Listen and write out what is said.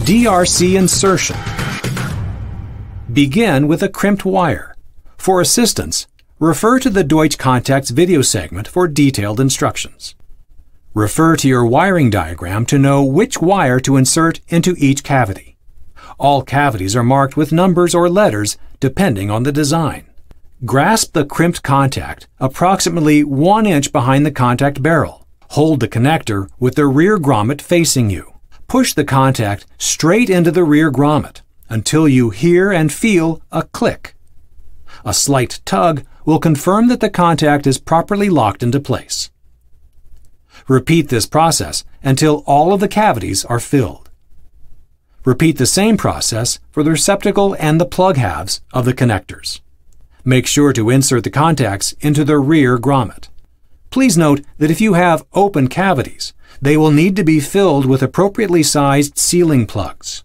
DRC insertion. Begin with a crimped wire. For assistance, refer to the Deutsch Contacts video segment for detailed instructions. Refer to your wiring diagram to know which wire to insert into each cavity. All cavities are marked with numbers or letters depending on the design. Grasp the crimped contact approximately 1 inch behind the contact barrel. Hold the connector with the rear grommet facing you. Push the contact straight into the rear grommet until you hear and feel a click. A slight tug will confirm that the contact is properly locked into place. Repeat this process until all of the cavities are filled. Repeat the same process for the receptacle and the plug halves of the connectors. Make sure to insert the contacts into the rear grommet. Please note that if you have open cavities, they will need to be filled with appropriately sized sealing plugs.